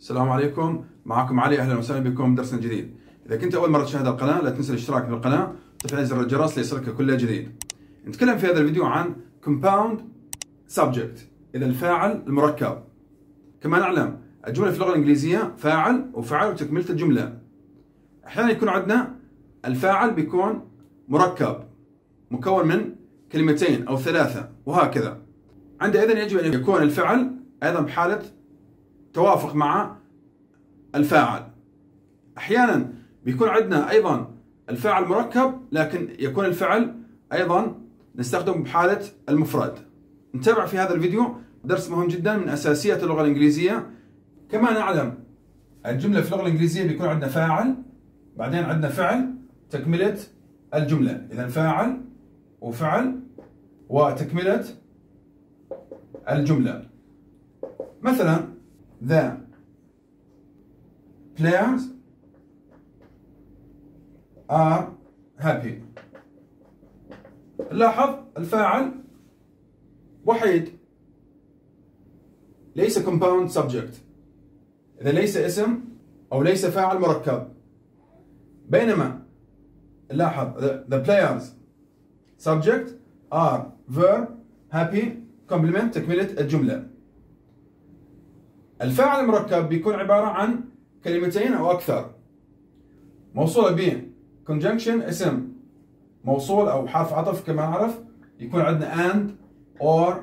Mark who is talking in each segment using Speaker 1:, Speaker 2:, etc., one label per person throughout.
Speaker 1: السلام عليكم. معكم علي أهلا وسهلا بكم. بدرس جديد. إذا كنت أول مرة تشاهد القناة لا تنسى الاشتراك في القناة وتفعيل زر الجرس ليصلك كل جديد. نتكلم في هذا الفيديو عن compound subject إذا الفاعل المركب. كما نعلم الجملة في اللغة الإنجليزية فاعل وفعل وتكملة الجملة. أحيانا يكون عندنا الفاعل بيكون مركب مكون من كلمتين أو ثلاثة وهكذا. عندئذ يجب أن يكون الفعل أيضا بحالة توافق مع الفاعل. أحيانا بيكون عندنا أيضا الفاعل مركب لكن يكون الفعل أيضا نستخدمه بحالة المفرد. نتابع في هذا الفيديو درس مهم جدا من أساسيات اللغة الإنجليزية. كما نعلم الجملة في اللغة الإنجليزية بيكون عندنا فاعل بعدين عندنا فعل تكملة الجملة. اذا فاعل وفعل وتكملة الجملة. مثلا the players are happy لاحظ الفاعل وحيد ليس compound subject إذا ليس اسم أو ليس فاعل مركب بينما لاحظ the players subject are verb happy complement تكملة الجملة الفاعل المركب بيكون عبارة عن كلمتين أو أكثر. موصولة ب conjunction اسم. موصول أو حرف عطف كما نعرف يكون عندنا and or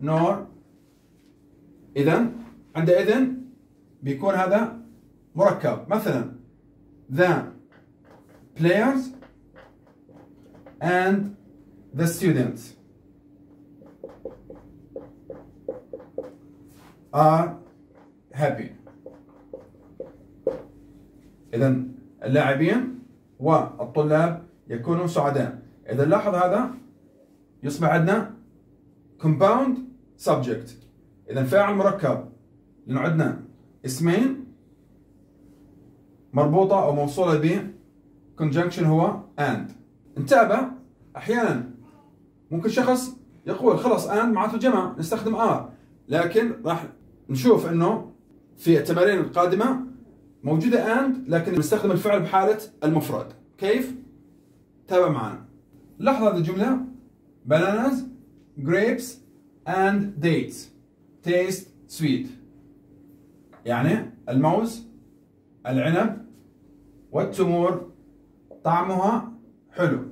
Speaker 1: nor. إذا عندئذ بيكون هذا مركب. مثلا the players and the students are happy. إذا اللاعبين والطلاب يكونوا سعداء. إذا لاحظ هذا يصبح عندنا compound subject. إذا فاعل مركب. لأنه عندنا اسمين مربوطة أو موصولة ب conjunction هو and. انتبه أحيانا ممكن شخص يقول خلاص and معناته جمع نستخدم are لكن راح نشوف إنه في التمارين القادمة موجودة and لكن نستخدم الفعل بحالة المفرد. كيف؟ تابع معنا. لاحظ هذه الجملة. Bananas grapes and dates. Taste sweet. يعني الموز العنب والتمور طعمها حلو.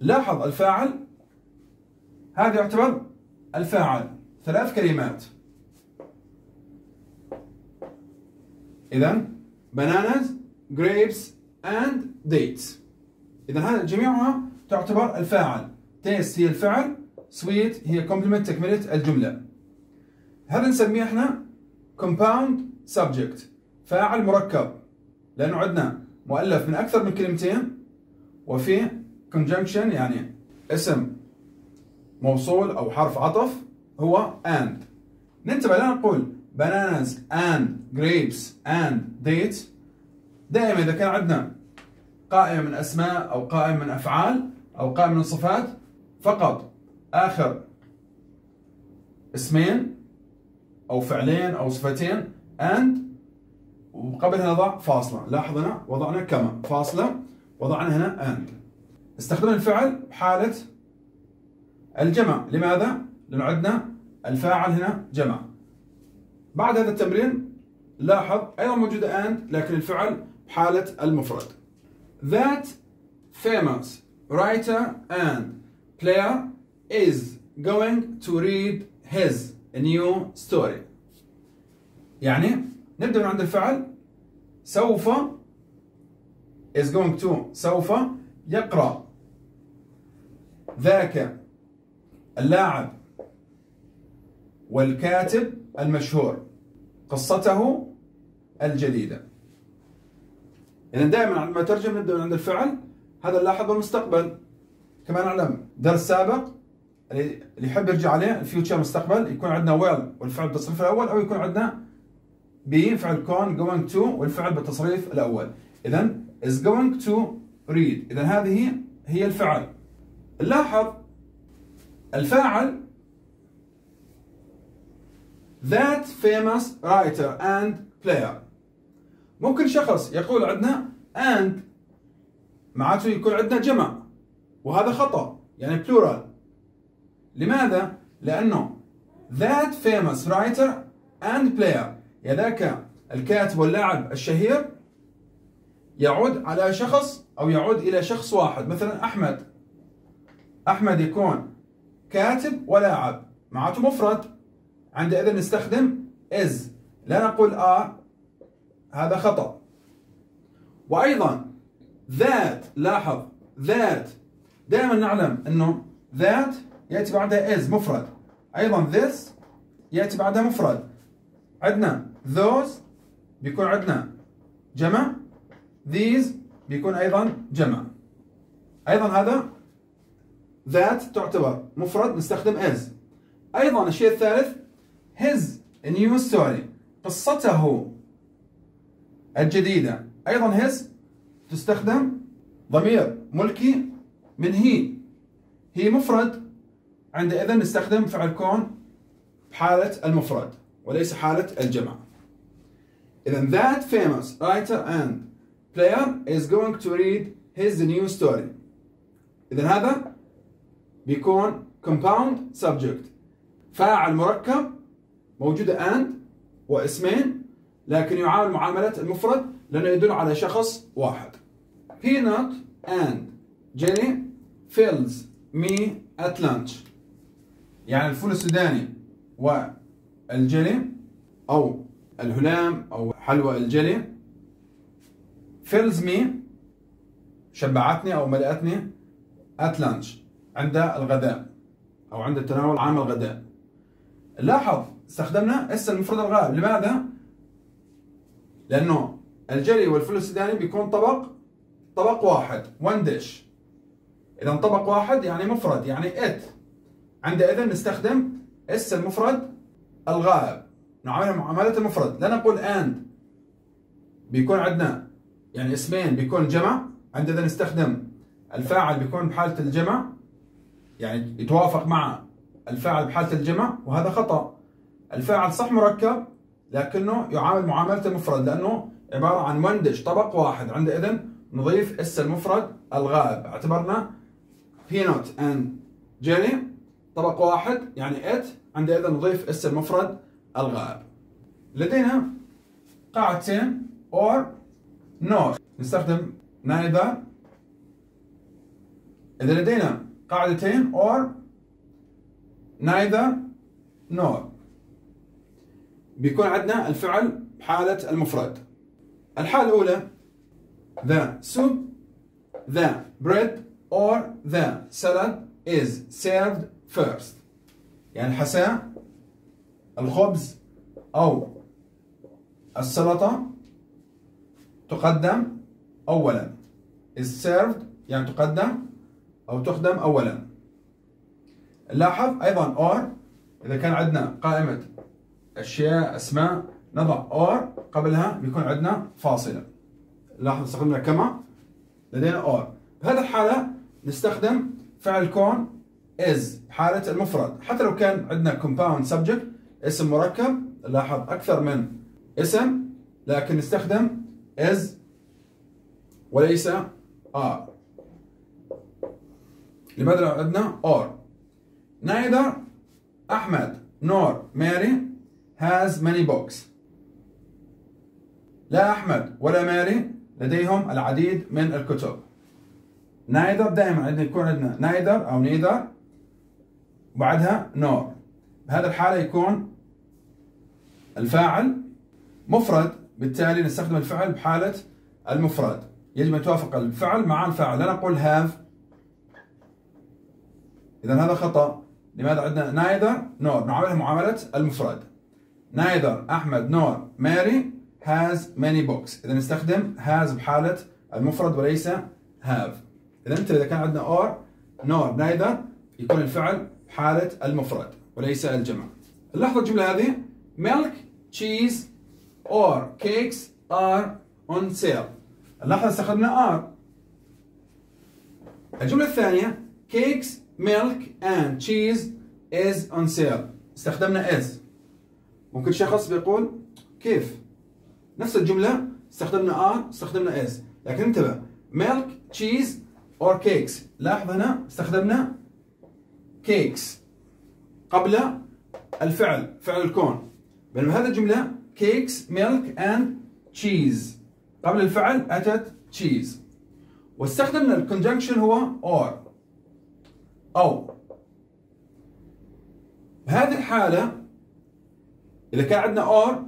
Speaker 1: لاحظ الفاعل. هذا يعتبر الفاعل. ثلاث كلمات. إذا bananas, grapes and dates. إذا جميعها تعتبر الفاعل. Taste هي الفعل sweet هي complement تكملة الجملة. هذا نسميه إحنا compound subject فاعل مركب. لأنه عندنا مؤلف من أكثر من كلمتين وفي conjunction يعني اسم موصول أو حرف عطف هو and. ننتبه لا نقول bananas and grapes and dates دائما إذا كان عندنا قائمة من أسماء أو قائمة من أفعال أو قائمة من صفات فقط آخر اسمين أو فعلين أو صفتين and وقبلها نضع فاصلة. لاحظ هنا وضعنا كما فاصلة وضعنا هنا and. استخدمنا الفعل بحالة الجمع. لماذا؟ لأنه عندنا الفاعل هنا جمع. بعد هذا التمرين لاحظ أيضا موجودة and لكن الفعل بحالة المفرد. That famous writer and player is going to read his new story. يعني نبدأ من عند الفعل. سوف is going to سوف يقرأ. ذاك اللاعب والكاتب المشهور قصته الجديدة. إذا دائما عندما ترجم نبدأ من عند الفعل هذا نلاحظ بالمستقبل. كما نعلم درس سابق اللي يحب يرجع عليه الفيوتشر مستقبل يكون عندنا ويل والفعل بالتصريف الأول أو يكون عندنا بي فعل كون going to والفعل بالتصريف الأول. إذا is going to read. إذا هذه هي الفعل. نلاحظ الفاعل that famous writer and player. ممكن شخص يقول عندنا and معناته يكون عندنا جمع. وهذا خطأ يعني plural. لماذا؟ لأنه that famous writer and player ذاك الكاتب واللاعب الشهير يعود على شخص أو يعود إلى شخص واحد. مثلا أحمد. أحمد يكون كاتب ولاعب معناته مفرد. عندئذ نستخدم is لا نقول are هذا خطأ. وأيضا that لاحظ that دائما نعلم أنه that يأتي بعدها is مفرد. أيضا this يأتي بعدها مفرد. عندنا those بيكون عندنا جمع. these بيكون أيضا جمع. أيضا هذا that تعتبر مفرد نستخدم is أيضا الشيء الثالث his new story قصته الجديدة. أيضا his تستخدم ضمير ملكي من هي. هي مفرد. عندئذ نستخدم فعل كون بحالة المفرد وليس حالة الجمع. إذا that famous writer and player is going to read his new story. إذا هذا بيكون compound subject. فاعل مركب موجودة and واسمين لكن يعامل معاملة المفرد لأنه يدل على شخص واحد. Peanut and jelly fills me at lunch. يعني الفول السوداني والجلي أو الهلام أو حلوى الجلي fills me شبعتني أو ملأتني at lunch عند الغداء أو عند تناول طعام الغداء. لاحظ استخدمنا. s المفرد الغائب لماذا؟ لأنه الجلي والفول السوداني بيكون طبق طبق واحد one dish. إذا طبق واحد يعني مفرد يعني it. عندئذ نستخدم s المفرد الغائب. نعامل معاملة المفرد. لا نقول and. بيكون عندنا يعني اسمين. بيكون جمع. عندئذ نستخدم الفاعل بيكون بحالة الجمع. يعني يتوافق مع الفاعل بحالة الجمع وهذا خطأ. الفاعل صح مركب لكنه يعامل معاملة المفرد لأنه عبارة عن مندج طبق واحد. عندئذ نضيف s المفرد الغائب. اعتبرنا peanut and jelly طبق واحد يعني it عندئذ نضيف s المفرد الغائب. لدينا قاعدتين or nor نستخدم neither. إذا لدينا قاعدتين or neither nor بيكون عندنا الفعل بحالة المفرد. الحالة الأولى the soup the bread or the salad is served first. يعني الحساء الخبز أو السلطة تقدم أولا. Is served يعني تقدم أو تخدم أولا. لاحظ أيضا or إذا كان عندنا قائمة أشياء أسماء نضع or قبلها بيكون عندنا فاصلة. لاحظ استخدمنا كما لدينا or بهذه الحالة نستخدم فعل كون is حالة المفرد. حتى لو كان عندنا compound subject اسم مركب لاحظ أكثر من اسم لكن نستخدم is وليس are. لماذا عندنا or neither أحمد nor Mary has many books. لا أحمد ولا ماري لديهم العديد من الكتب. Neither دائما عندنا يكون عندنا neither أو neither. وبعدها nor. بهذه الحالة يكون الفاعل مفرد بالتالي نستخدم الفعل بحالة المفرد. يجب أن توافق الفعل مع الفاعل. لا نقول have. إذا هذا خطأ. لماذا عندنا neither nor نعاملها معاملة المفرد. Neither أحمد nor Mary has many books. إذا نستخدم has بحالة المفرد وليس have. إذا أنت إذا كان عندنا or nor neither يكون الفعل بحالة المفرد وليس الجمع. اللحظة الجملة هذه. Milk cheese or cakes are on sale. اللحظة استخدمنا are. الجملة الثانية. Cakes milk and cheese is on sale. استخدمنا is. ممكن شخص بيقول كيف؟ نفس الجملة استخدمنا are استخدمنا is. لكن انتبه milk cheese or cakes. لاحظ هنا استخدمنا cakes. قبل الفعل فعل الكون. بينما هذه الجملة cakes milk and cheese. قبل الفعل أتت cheese. واستخدمنا ال conjunction هو or أو. بهذه الحالة إذا كان عندنا or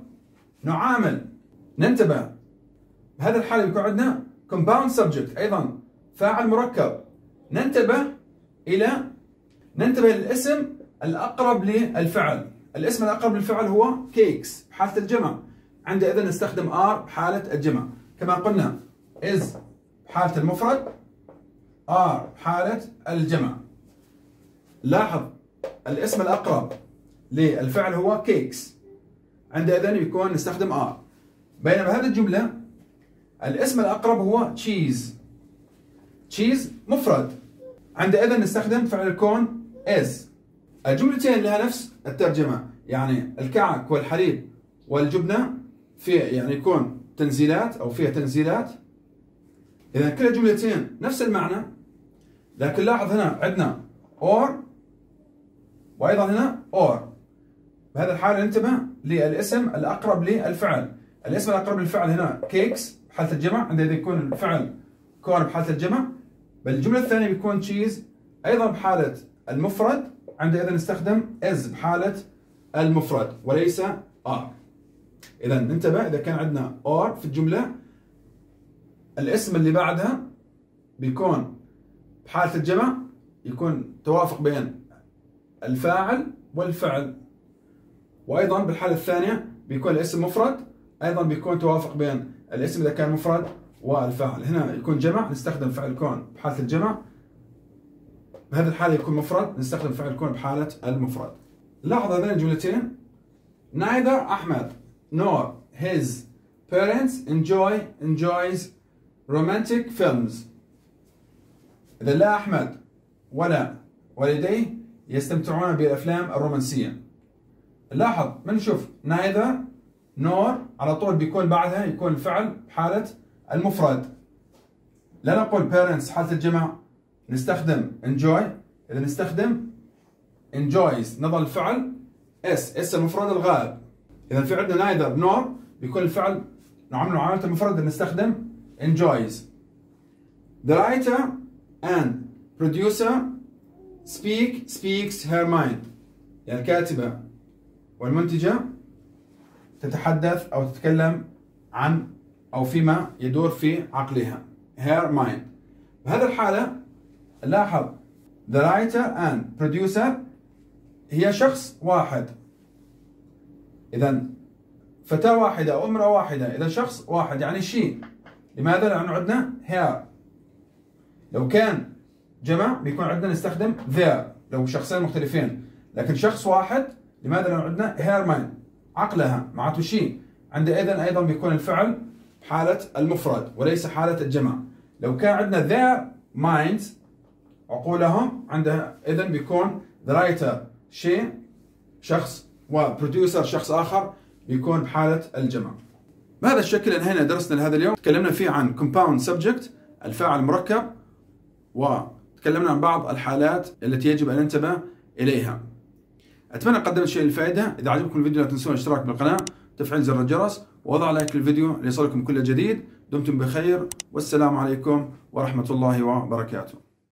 Speaker 1: نعامل ننتبه. بهذه الحالة بيكون عندنا compound subject أيضا فاعل مركب. ننتبه إلى ننتبه للاسم الأقرب للفعل. الاسم الأقرب للفعل هو cakes بحالة الجمع. عندئذ نستخدم are بحالة الجمع. كما قلنا is بحالة المفرد are بحالة الجمع. لاحظ الاسم الأقرب للفعل هو cakes عندئذ يكون نستخدم are بينما هذه الجملة الاسم الأقرب هو تشيز تشيز مفرد. عندئذ نستخدم فعل الكون is. الجملتين لها نفس الترجمة يعني الكعك والحليب والجبنة في يعني يكون تنزيلات أو فيها تنزيلات. إذا كلا جملتين نفس المعنى لكن لاحظ هنا عندنا or وأيضا هنا or. بهذا الحال انتبه للاسم الأقرب للفعل. الاسم الأقرب للفعل هنا cakes بحالة الجمع. عندما يكون الفعل كون بحالة الجمع. بل الجملة الثانية بيكون cheese أيضا بحالة المفرد. عندئذ نستخدم is بحالة المفرد وليس are إذا انتبه إذا كان عندنا or في الجملة الاسم اللي بعدها بيكون بحالة الجمع يكون توافق بين الفاعل والفعل. وأيضا بالحالة الثانية بيكون الاسم مفرد أيضا بيكون توافق بين الاسم إذا كان مفرد والفاعل. هنا يكون جمع نستخدم فعل كون بحالة الجمع. بهذه الحالة يكون مفرد نستخدم فعل كون بحالة المفرد. لاحظ هذين الجملتين. Neither أحمد nor his parents enjoy enjoys romantic films. إذا لا أحمد ولا والديه يستمتعون بالأفلام الرومانسية. لاحظ من نشوف neither nor على طول بيكون بعدها يكون الفعل بحالة المفرد. لا نقول parents حالة الجمع. نستخدم enjoy. إذا نستخدم enjoys نضع الفعل s s المفرد الغائب. إذا في عندنا neither nor بيكون الفعل نعمله معاملة المفرد. نستخدم enjoys. The writer and producer speak speaks her mind. يعني الكاتبة والمنتجة تتحدث أو تتكلم عن أو فيما يدور في عقلها. Her mind. بهذه الحالة لاحظ. The writer and producer هي شخص واحد. إذا فتاة واحدة أو أمرأة واحدة. إذا شخص واحد يعني شيء لماذا؟ لأنه عندنا هير لو كان جمع بيكون عندنا نستخدم their لو شخصين مختلفين. لكن شخص واحد لماذا؟ لأنه عندنا هير mind عقلها معناته شيء عندئذ أيضا بيكون الفعل حالة المفرد وليس حالة الجمع. لو كان عندنا their minds عقولهم عندها إذا بيكون the writer شيء شخص وبروديوسر شخص آخر بيكون بحالة الجمع. بهذا الشكل انهينا درسنا لهذا اليوم. تكلمنا فيه عن compound subject الفاعل المركب وتكلمنا عن بعض الحالات التي يجب أن ننتبه إليها. أتمنى قدمت شيء للفائدة إذا عجبكم الفيديو لا تنسون الاشتراك بالقناة وتفعيل زر الجرس ووضع لايك للفيديو ليصلكم كل جديد. دمتم بخير والسلام عليكم ورحمة الله وبركاته.